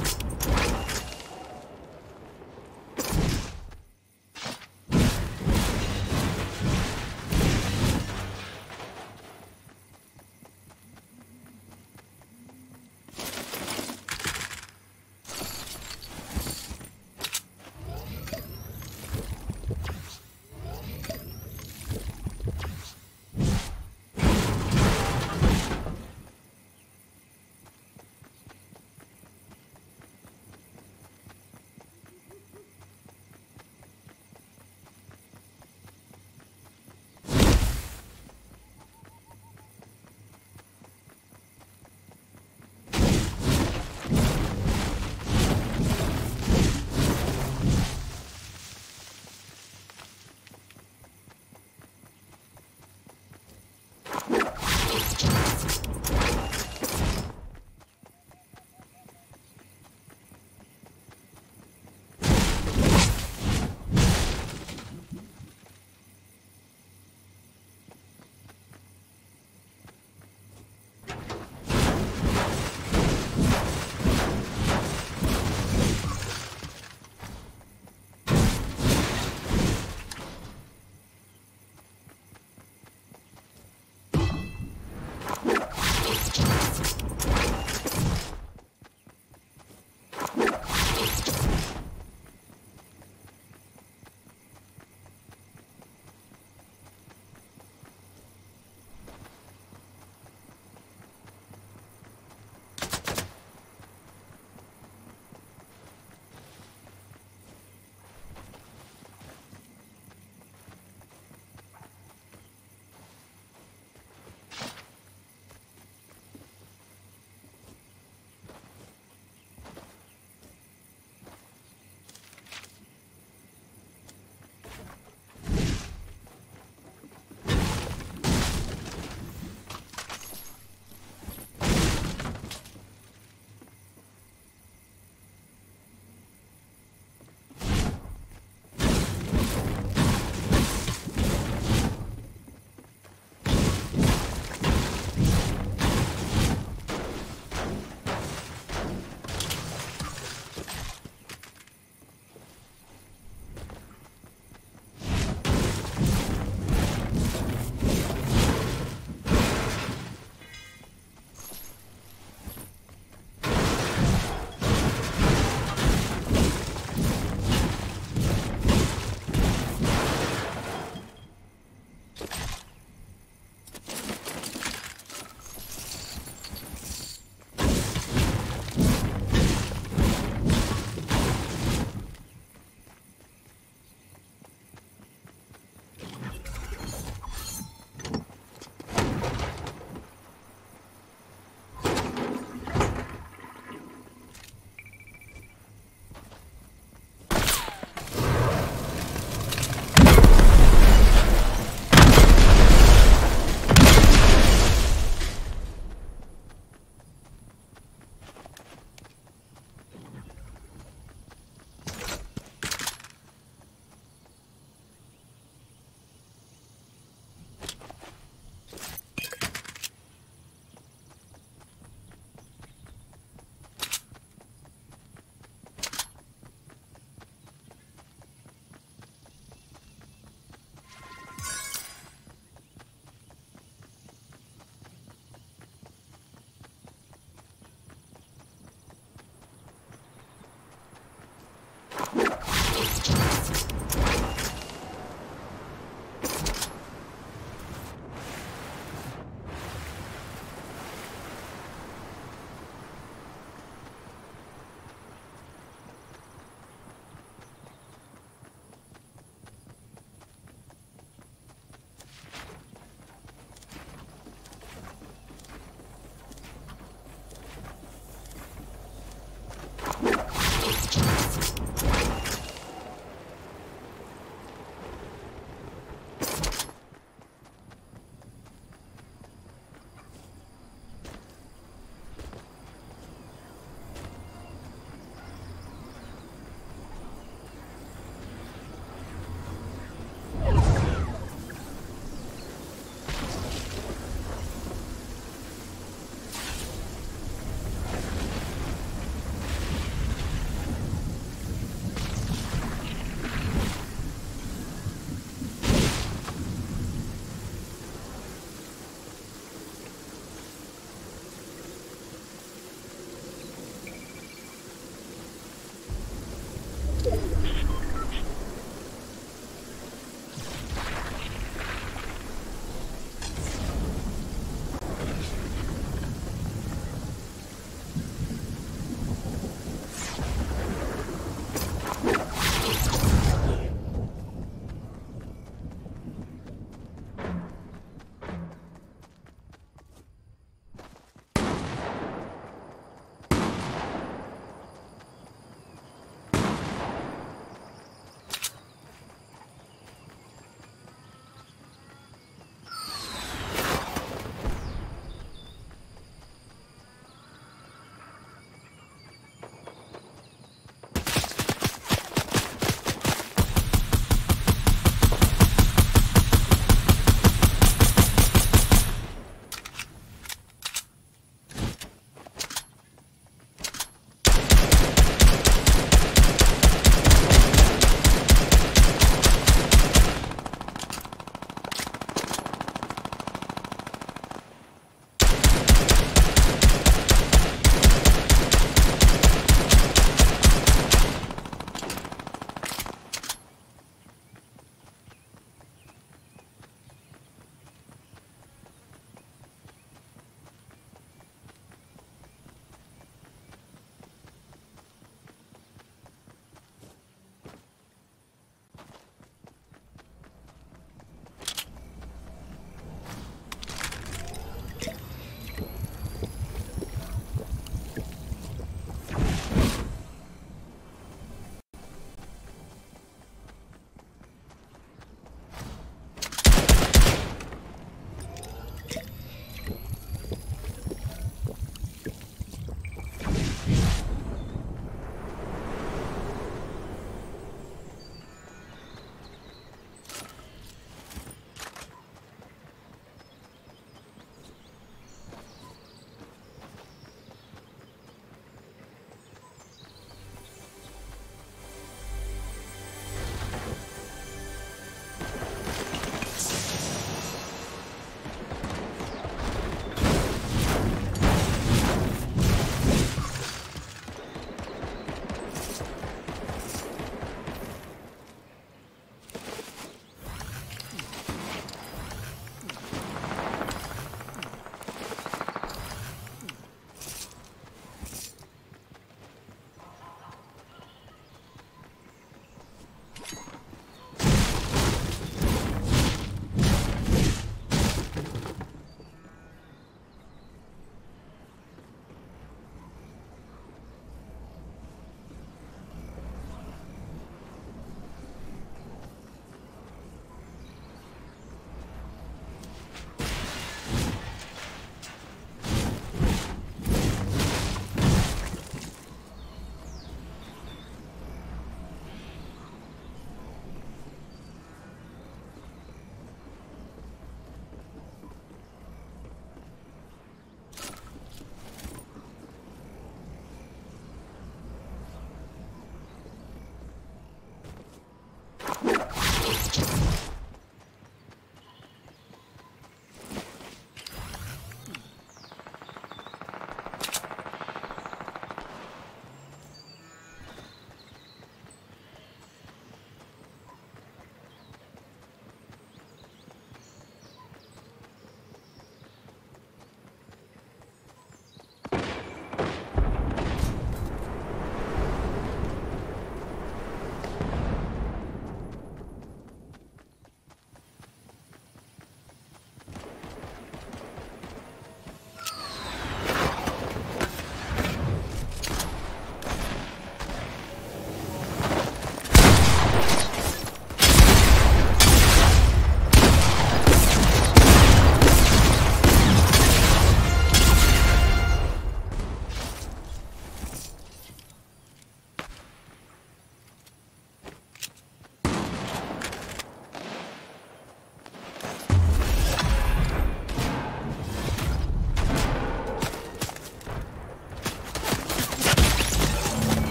Let's go.